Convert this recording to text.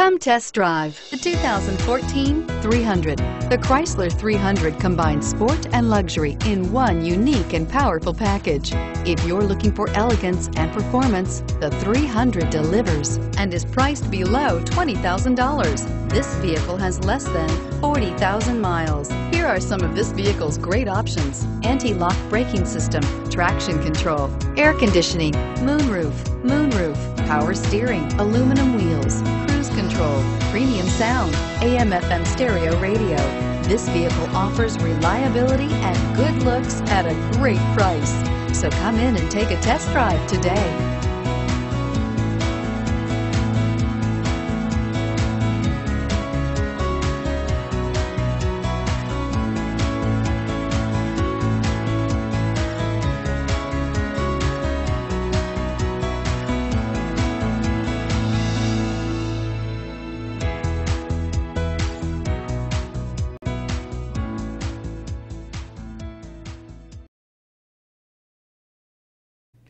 Come test drive the 2014 300. The Chrysler 300 combines sport and luxury in one unique and powerful package. If you're looking for elegance and performance, the 300 delivers and is priced below $20,000. This vehicle has less than 40,000 miles. Here are some of this vehicle's great options. Anti-lock braking system, traction control, air conditioning, moonroof, moonroof, power steering, aluminum wheels, sound, AM FM stereo radio. This vehicle offers reliability and good looks at a great price. So come in and take a test drive today.